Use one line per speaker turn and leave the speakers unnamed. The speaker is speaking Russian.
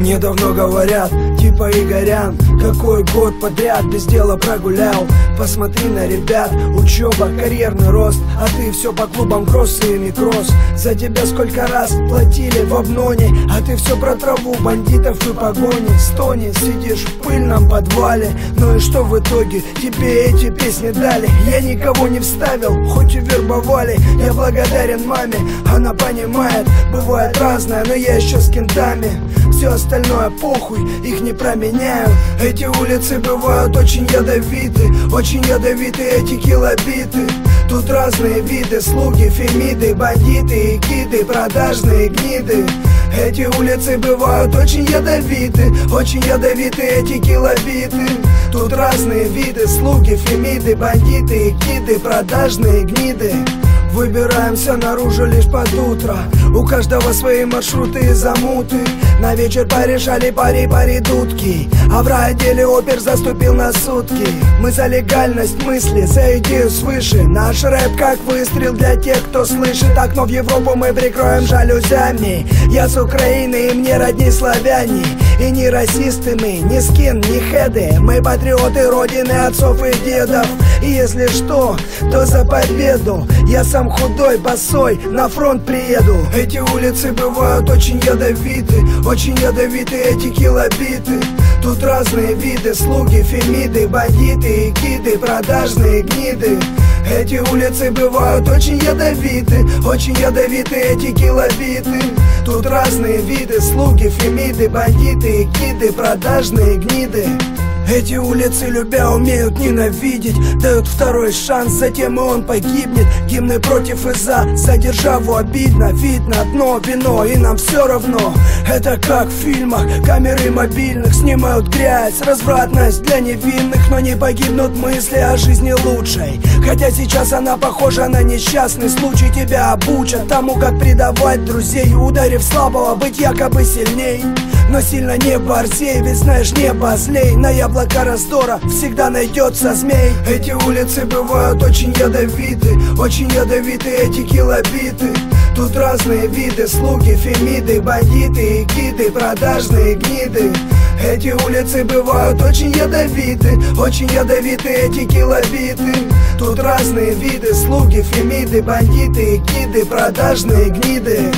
Мне давно говорят, типа Игорян Какой год подряд без дела прогулял. Посмотри на ребят, учеба, карьерный рост А ты все по клубам кросс и микросс. За тебя сколько раз платили в обноне А ты все про траву, бандитов и погони. Стони, сидишь в пыльном подвале. Ну и что в итоге, тебе эти песни дали. Я никого не вставил, хоть и вербовали. Я благодарен маме, она понимает. Бывает разное, но я еще с кентами все остальное похуй, их не променяю. Эти улицы бывают очень ядовиты Очень ядовиты эти килобиты. Тут разные виды, слуги, фемиды, бандиты и киды Продажные гниды. Эти улицы бывают очень ядовиты Очень ядовиты эти килобиты. Тут разные виды, слуги, фемиды, бандиты и киды Продажные гниды Выбираемся наружу лишь под утро. У каждого свои маршруты и замуты. На вечер порешали пари пари дудки. А в райотделе опер заступил на сутки. Мы за легальность мысли, за идею свыше. Наш рэп как выстрел для тех, кто слышит. Окно в Европу мы прикроем жалюзями. Я с Украины и мне родни славяне И не расисты мы, ни скин, ни хеды. Мы патриоты родины отцов и дедов. И если что, то за победу. Я сам худой, босой, на фронт приеду. Эти улицы бывают очень ядовиты Очень ядовиты эти килобиты. Тут разные виды, слуги, фемиды, бандиты и киды Продажные гниды эти улицы бывают очень ядовиты Очень ядовиты эти килобиты. Тут разные виды, слуги, фемиды, бандиты и киды Продажные гниды эти улицы, любя, умеют ненавидеть Дают второй шанс, затем и он погибнет. Гимны против и за, за державу обидно Видно дно, вино, и нам все равно. Это как в фильмах, камеры мобильных Снимают грязь, развратность для невинных Но не погибнут мысли о жизни лучшей. Хотя сейчас она похожа на несчастный случай Тебя обучат тому, как предавать друзей Ударив слабого, быть якобы сильней но сильно не борзей, ведь знаешь, небо злей. На яблоко раздора всегда найдется змей. Эти улицы бывают очень ядовиты Очень ядовиты эти килобиты. Тут разные виды, слуги, фемиды, бандиты и киды Продажные гниды. Эти улицы бывают очень ядовиты Очень ядовиты эти килобиты. Тут разные виды, слуги, фемиды, бандиты и киды Продажные гниды